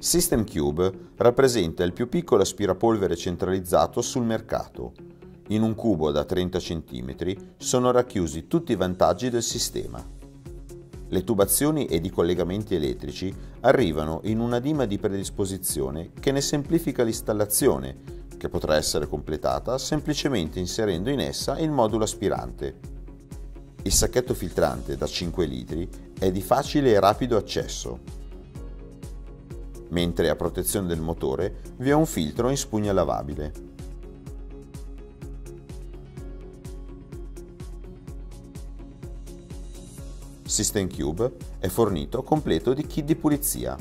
System Cube rappresenta il più piccolo aspirapolvere centralizzato sul mercato. In un cubo da 30 cm sono racchiusi tutti i vantaggi del sistema. Le tubazioni ed i collegamenti elettrici arrivano in una dima di predisposizione che ne semplifica l'installazione, che potrà essere completata semplicemente inserendo in essa il modulo aspirante. Il sacchetto filtrante da 5 litri è di facile e rapido accesso mentre a protezione del motore vi è un filtro in spugna lavabile. System Cube è fornito completo di kit di pulizia